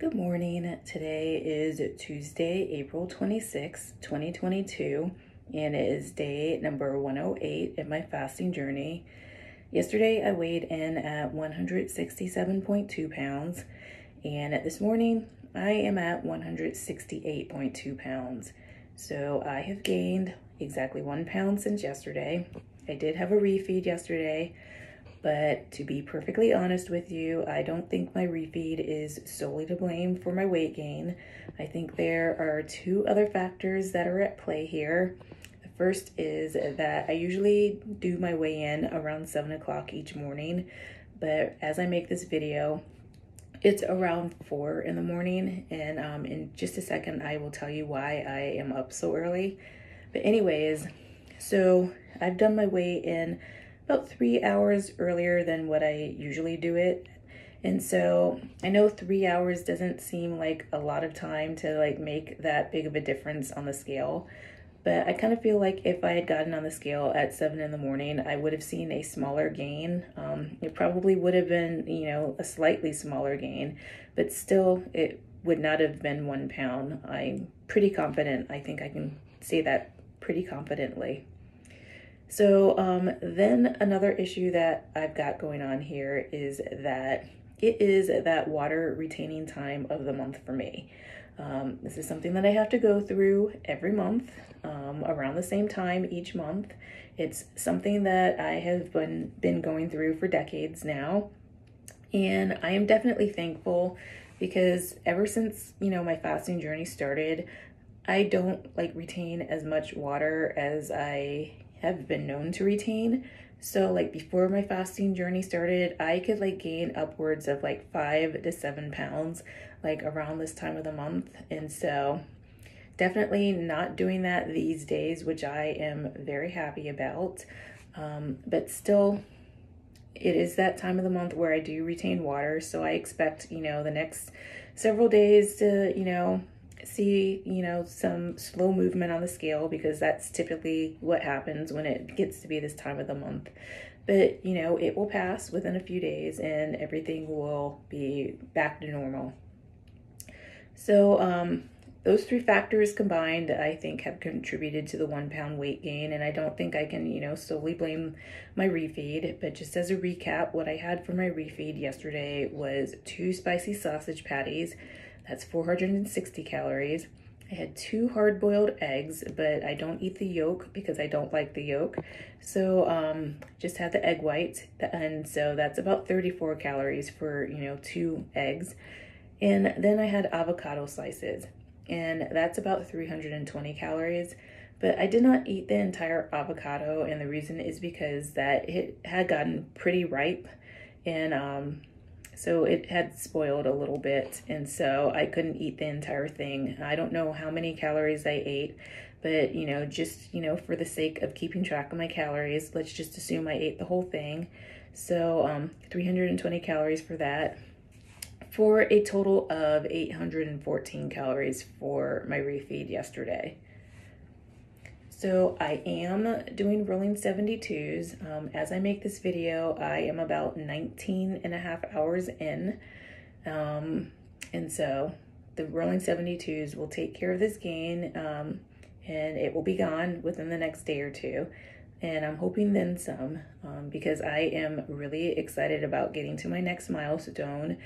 Good morning. Today is Tuesday, April 26, 2022, and it is day number 108 in my fasting journey. Yesterday I weighed in at 167.2 pounds, and this morning I am at 168.2 pounds. So I have gained exactly one pound since yesterday. I did have a refeed yesterday, but to be perfectly honest with you, I don't think my refeed is solely to blame for my weight gain. I think there are two other factors that are at play here. The first is that I usually do my weigh in around 7 o'clock each morning, but as I make this video, it's around 4 in the morning, and um, in just a second, I will tell you why I am up so early. But, anyways, so I've done my weigh in about three hours earlier than what I usually do it. And so I know three hours doesn't seem like a lot of time to like make that big of a difference on the scale. But I kind of feel like if I had gotten on the scale at seven in the morning, I would have seen a smaller gain. Um, it probably would have been, you know, a slightly smaller gain, but still it would not have been one pound. I'm pretty confident. I think I can say that pretty confidently. So um, then another issue that I've got going on here is that it is that water retaining time of the month for me. Um, this is something that I have to go through every month um, around the same time each month. It's something that I have been, been going through for decades now. And I am definitely thankful because ever since, you know, my fasting journey started, I don't like retain as much water as I have been known to retain. So like before my fasting journey started, I could like gain upwards of like five to seven pounds like around this time of the month. And so definitely not doing that these days, which I am very happy about. Um, but still, it is that time of the month where I do retain water. So I expect, you know, the next several days to, you know, see, you know, some slow movement on the scale because that's typically what happens when it gets to be this time of the month. But, you know, it will pass within a few days and everything will be back to normal. So, um, those three factors combined, I think, have contributed to the one pound weight gain. And I don't think I can, you know, solely blame my refeed. But just as a recap, what I had for my refeed yesterday was two spicy sausage patties that's 460 calories. I had two hard boiled eggs, but I don't eat the yolk because I don't like the yolk. So um, just had the egg white. And so that's about 34 calories for, you know, two eggs. And then I had avocado slices and that's about 320 calories. But I did not eat the entire avocado. And the reason is because that it had gotten pretty ripe and um, so it had spoiled a little bit, and so I couldn't eat the entire thing. I don't know how many calories I ate, but you know, just you know, for the sake of keeping track of my calories, let's just assume I ate the whole thing. So um, 320 calories for that, for a total of 814 calories for my refeed yesterday. So I am doing rolling 72s. Um, as I make this video, I am about 19 and a half hours in. Um, and so the rolling 72s will take care of this gain um, and it will be gone within the next day or two. And I'm hoping then some um, because I am really excited about getting to my next milestone,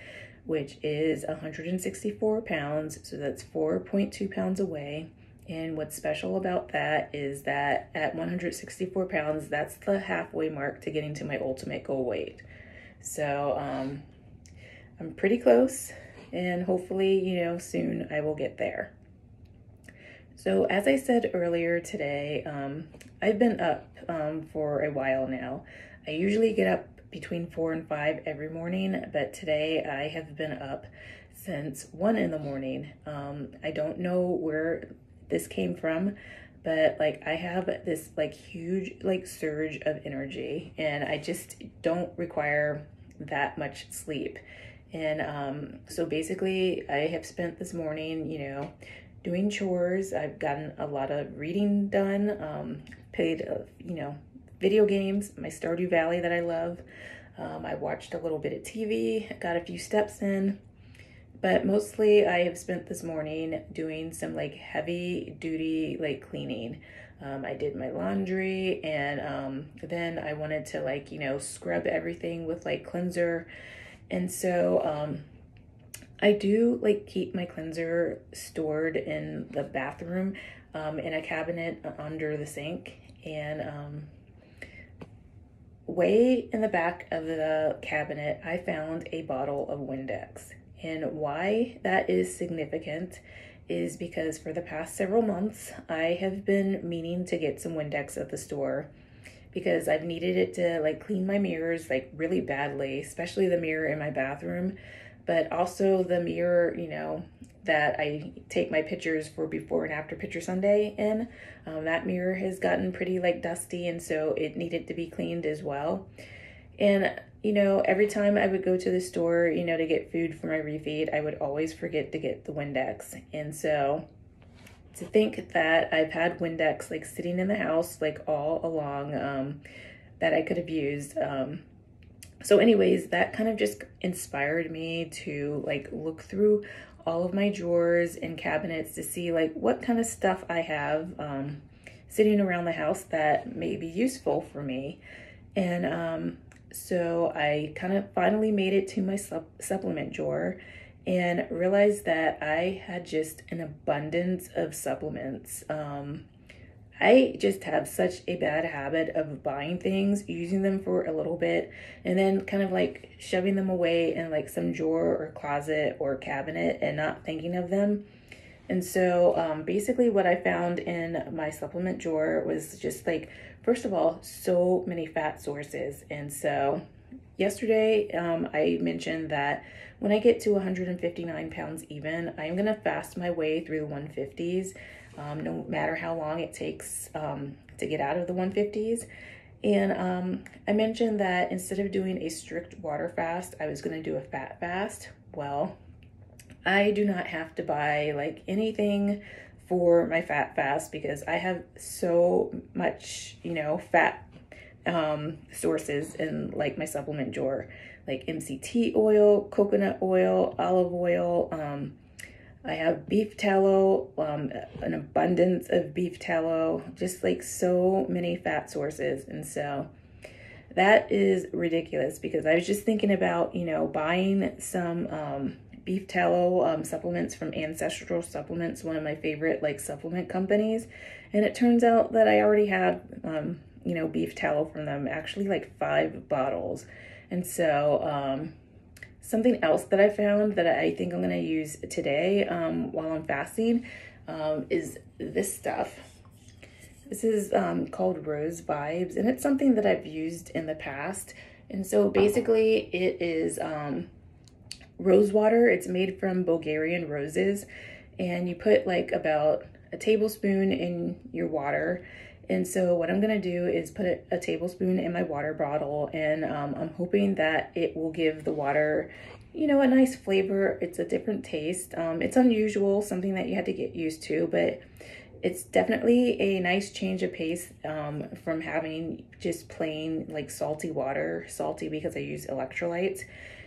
which is 164 pounds. So that's 4.2 pounds away. And what's special about that is that at 164 pounds, that's the halfway mark to getting to my ultimate goal weight. So um, I'm pretty close, and hopefully, you know, soon I will get there. So, as I said earlier today, um, I've been up um, for a while now. I usually get up between four and five every morning, but today I have been up since one in the morning. Um, I don't know where this came from but like I have this like huge like surge of energy and I just don't require that much sleep. And um, so basically I have spent this morning, you know, doing chores. I've gotten a lot of reading done, um, played, uh, you know, video games, my Stardew Valley that I love. Um, I watched a little bit of TV, got a few steps in, but mostly I have spent this morning doing some like heavy duty like cleaning. Um, I did my laundry and um, then I wanted to like, you know, scrub everything with like cleanser. And so um, I do like keep my cleanser stored in the bathroom um, in a cabinet under the sink. And um, way in the back of the cabinet, I found a bottle of Windex. And why that is significant is because for the past several months, I have been meaning to get some Windex at the store because I've needed it to like clean my mirrors like really badly, especially the mirror in my bathroom, but also the mirror, you know, that I take my pictures for before and after picture Sunday in. Um, that mirror has gotten pretty like dusty and so it needed to be cleaned as well. And you know, every time I would go to the store, you know, to get food for my refeed, I would always forget to get the Windex. And so to think that I've had Windex like sitting in the house like all along um, that I could have used. Um, so anyways, that kind of just inspired me to like look through all of my drawers and cabinets to see like what kind of stuff I have um, sitting around the house that may be useful for me. And um, so I kind of finally made it to my sup supplement drawer and realized that I had just an abundance of supplements. Um, I just have such a bad habit of buying things, using them for a little bit, and then kind of like shoving them away in like some drawer or closet or cabinet and not thinking of them. And so um, basically, what I found in my supplement drawer was just like, first of all, so many fat sources. And so yesterday, um, I mentioned that when I get to 159 pounds even, I'm to fast my way through the 150s um, no matter how long it takes um, to get out of the 150s. And um, I mentioned that instead of doing a strict water fast, I was to do a fat fast. Well, I do not have to buy like anything for my fat fast because I have so much, you know, fat um, sources in like my supplement drawer, like MCT oil, coconut oil, olive oil, um, I have beef tallow, um, an abundance of beef tallow, just like so many fat sources. And so that is ridiculous because I was just thinking about, you know, buying some um, beef tallow um, supplements from Ancestral Supplements, one of my favorite like supplement companies. And it turns out that I already had, um, you know, beef tallow from them, actually like five bottles. And so, um, Something else that I found that I think I'm going to use today um, while I'm fasting um, is this stuff. This is um, called Rose Vibes, and it's something that I've used in the past. And so basically it is um, rose water. It's made from Bulgarian roses. And you put like about a tablespoon in your water. And so what I'm to do is put a, a, tablespoon in my water bottle and um, I'm hoping that it will give the water, you know, a nice flavor. It's a different taste. Um, it's unusual, something that you had to get used to, but it's definitely a nice change of pace um, from having just plain like salty water, salty because I use electrolytes.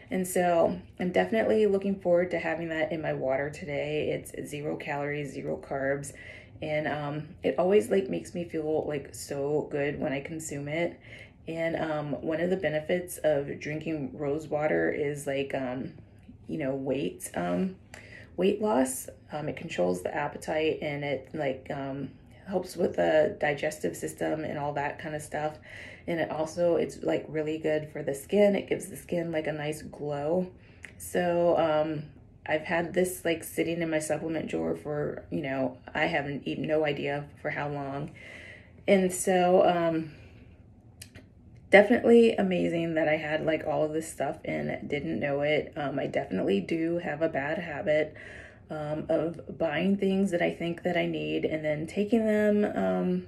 And so I'm definitely looking forward to having that in my water today. It's zero calories, zero carbs and um, it always like makes me feel like so good when I consume it. And um, one of the benefits of drinking rose water is like, um, you know, weight, um, weight loss. Um, it controls the appetite and it like um, helps with the digestive system and all that kind of stuff. And it also, it's like really good for the skin. It gives the skin like a nice glow. So um, I've had this like sitting in my supplement drawer for, you know, I haven't even no idea for how long. And so, um, definitely amazing that I had like all of this stuff and didn't know it. Um, I definitely do have a bad habit um, of buying things that I think that I need and then taking them, um,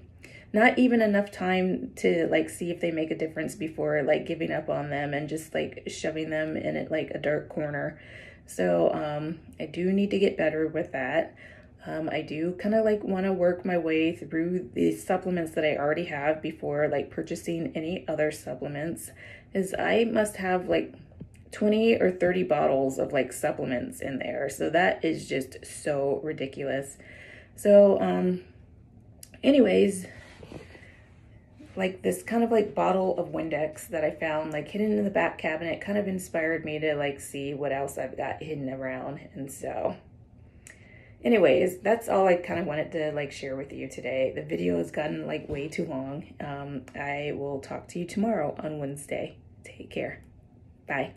not even enough time to like see if they make a difference before like giving up on them and just like shoving them in it like a dark corner. So um, I do need to get better with that. Um, I do kind of like want to work my way through the supplements that I already have before like purchasing any other supplements is I must have like 20 or 30 bottles of like supplements in there. So that is just so ridiculous. So, um, anyways, like this kind of like bottle of Windex that I found like hidden in the back cabinet kind of inspired me to like see what else I've got hidden around. And so anyways, that's all I kind of wanted to like share with you today. The video has gotten like way too long. Um, I will talk to you tomorrow on Wednesday. Take care. Bye.